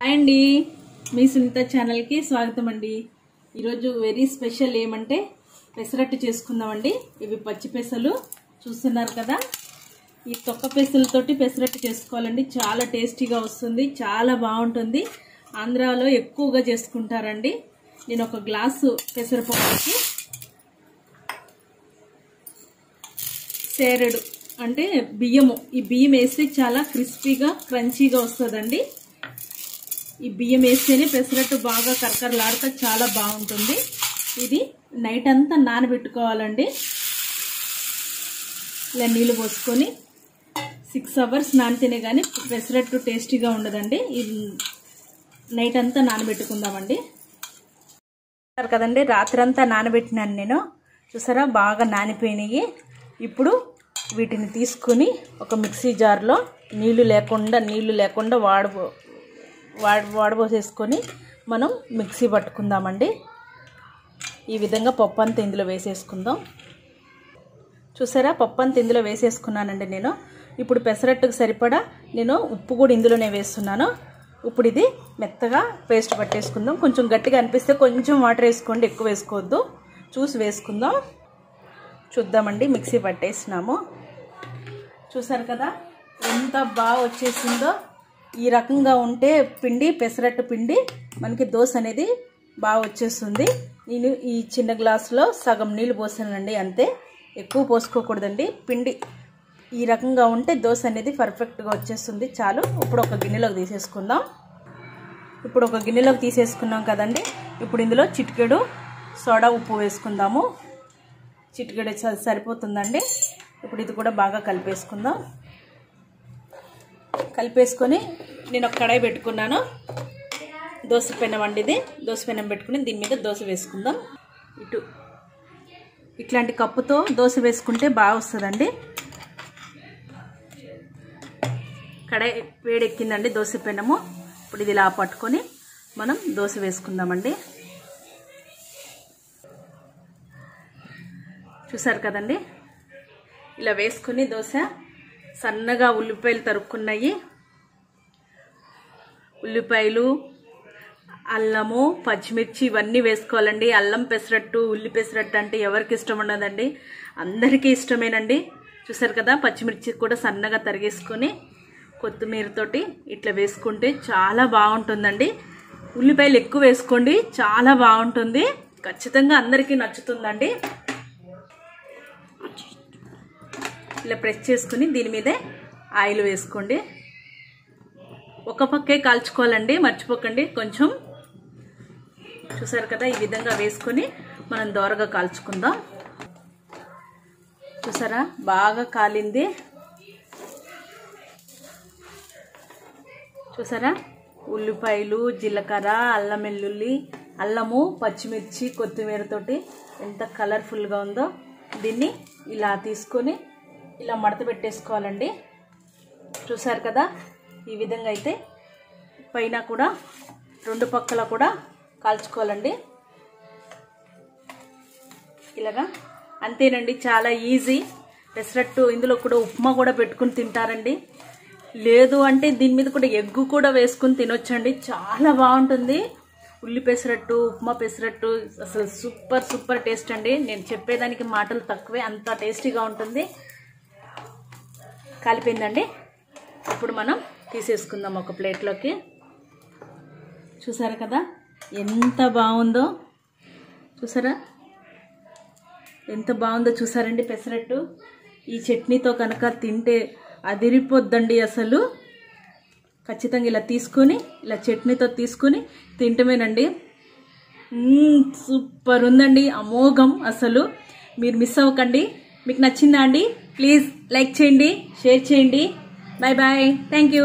Hi అండి. మీ సునీత ఛానల్కి స్వాగతం అండి. ఈరోజు వెరీ స్పెషల్ ఏమంటే పెసరట్టు చేసుకుందామండి. ఇవి పచ్చి పెసలు చూస్తున్నారు కదా? ఈ తొక్క పెసలతోటి పెసరట్టు చేసుకోవాలండి. చాలా టేస్టీగా వస్తుంది చాలా బాగుంటుంది. ఆంధ్రాలో ఎక్కువగా చేసుకుంటారండి. నేను ఒక గ్లాసు పెసరపప్పుకి సేరెడు అంటే బియ్యము. ఈ బియ్యం వేస్తే చాలా క్రిస్పీగా క్రంచీగా వస్తుందండి. ఈ బియ్యం వేస్తేనే పెసరట్టు బాగా కరకరలాడితే చాలా బాగుంటుంది. ఇది నైట్ అంతా నానబెట్టుకోవాలండి. ఇలా నీళ్ళు పోసుకొని సిక్స్ అవర్స్ నానితేనే కానీ పెసరట్టు టేస్టీగా ఉండదండి. ఇది నైట్ అంతా నానబెట్టుకుందామండి. కదండి కదండి రాత్రంతా నానబెట్టినాను నేను. చూసారా బాగా నానిపోయినాయి. ఇప్పుడు వీటిని తీసుకుని ఒక మిక్సీ జార్లో నీళ్ళు లేకుండా నీళ్ళు లేకుండా వాడబో వాడ వాడబోసేసుకొని మనం మిక్సీ పట్టుకుందామండి. ఈ విధంగా పప్పు అంతా ఇందులో వేసేసుకుందాం. చూసారా? పప్పు అంతా ఇందులో వేసేసుకున్నానండి నేను. ఇప్పుడు పెసరట్టుకు సరిపడా నేను ఉప్పు కూడా ఇందులోనే వేస్తున్నాను. ఇప్పుడు ఇది మెత్తగా పేస్ట్ పట్టేసుకుందాం. కొంచెం గట్టిగా అనిపిస్తే కొంచెం వాటర్ వేసుకోండి ఎక్కువ వేసుకోవద్దు. చూసి వేసుకుందాం. చూద్దామండి మిక్సీ పట్టేసినాము. చూసారు కదా? ఎంత బాగా వచ్చేసిందో. ఈ రకంగా ఉంటే పిండి పెసరట్టు పిండి మనకి దోశ అనేది బాగా వచ్చేస్తుంది. నేను ఈ చిన్న గ్లాసులో సగం నీళ్ళు పోసానండి అంతే. ఎక్కువ పోసుకోకూడదండి. పిండి ఈ రకంగా ఉంటే దోశ అనేది పర్ఫెక్ట్గా వచ్చేస్తుంది. చాలు. ఇప్పుడు ఒక గిన్నెలోకి తీసేసుకుందాం. ఇప్పుడు ఒక గిన్నెలోకి తీసేసుకున్నాం కదండి. ఇప్పుడు ఇందులో చిటికెడు సోడా ఉప్పు వేసుకుందాము. చిటికెడు సరిపోతుందండి. ఇప్పుడు ఇది కూడా బాగా కలిపేసుకుందాం. కలిపేసుకొని నేను ఒక కడాయి పెట్టుకున్నాను. దోశ పెనం వండిది దోశ పెనం పెట్టుకుని దీని మీద దోశ వేసుకుందాం. ఇటు ఇట్లాంటి కప్పుతో దోశ వేసుకుంటే బాగా వస్తుందండి. కడాయి వేడెక్కిందండి దోశ పెనము. ఇప్పుడు ఇది ఇలా పట్టుకొని మనం దోశ వేసుకుందామండి. చూసారు కదండి? ఇలా వేసుకుని దోశ సన్నగా ఉల్లిపాయలు తరుక్కున్నాయి. ఉల్లిపాయలు అల్లము పచ్చిమిర్చి ఇవన్నీ వేసుకోవాలండి. అల్లం పెసరట్టు ఉల్లి పెసరట్టు అంటే ఎవరికి ఇష్టం ఉండదండి. అందరికీ ఇష్టమేనండి. చూసారు కదా పచ్చిమిర్చి కూడా సన్నగా తరిగేసుకొని కొత్తిమీరతోటి ఇట్లా వేసుకుంటే చాలా బాగుంటుందండి. ఉల్లిపాయలు ఎక్కువ వేసుకోండి చాలా బాగుంటుంది. ఖచ్చితంగా అందరికీ నచ్చుతుందండి. ఇలా ప్రెస్ చేసుకుని దీని మీదే ఆయిల్ వేసుకోండి. ఒక పక్కే కాల్చుకోవాలండి మర్చిపోకండి. కొంచెం చూసారు కదా ఈ విధంగా వేసుకొని మనం దోరగా కాల్చుకుందాం. చూసారా? బాగా కాలింది. చూసారా? ఉల్లిపాయలు జీలకర్ర అల్లం వెల్లుల్లి అల్లము పచ్చిమిర్చి కొత్తిమీరతోటి ఎంత కలర్ఫుల్గా ఉందో దీన్ని ఇలా తీసుకొని ఇలా మడత పెట్టేసుకోవాలండి. చూసారు కదా? ఈ విధంగా అయితే పైన కూడా రెండు పక్కల కూడా కాల్చుకోవాలండి. ఇలాగా అంతేనండి చాలా ఈజీ. పెసరట్టు ఇందులో కూడా ఉప్మా కూడా పెట్టుకుని తింటారండి. లేదు అంటే దీని మీద కూడా ఎగ్గు కూడా వేసుకుని తినొచ్చండి. చాలా బాగుంటుంది. ఉల్లి పెసరట్టు ఉప్మా పెసరట్టు అసలు సూపర్ సూపర్ టేస్ట్ అండి. నేను చెప్పేదానికి మాటలు తక్కువే అంత టేస్టీగా ఉంటుంది. కాలిపోయిందండి ఇప్పుడు మనం తీసేసుకుందాం ఒక ప్లేట్లోకి చూసారా కదా? ఎంత బాగుందో? చూసారా? ఎంత బాగుందో చూసారండి పెసరట్టు? ఈ చట్నీతో కనుక తింటే అదిరిపోద్దండి అసలు. ఖచ్చితంగా ఇలా తీసుకొని ఇలా చట్నీతో తీసుకొని తింటమేనండి. సూపర్ ఉందండి. అమోఘం అసలు. మీరు మిస్ అవ్వకండి. మీకు నచ్చిందా అండి? ప్లీజ్ లైక్ చేయండి షేర్ చేయండి. Bye bye thank you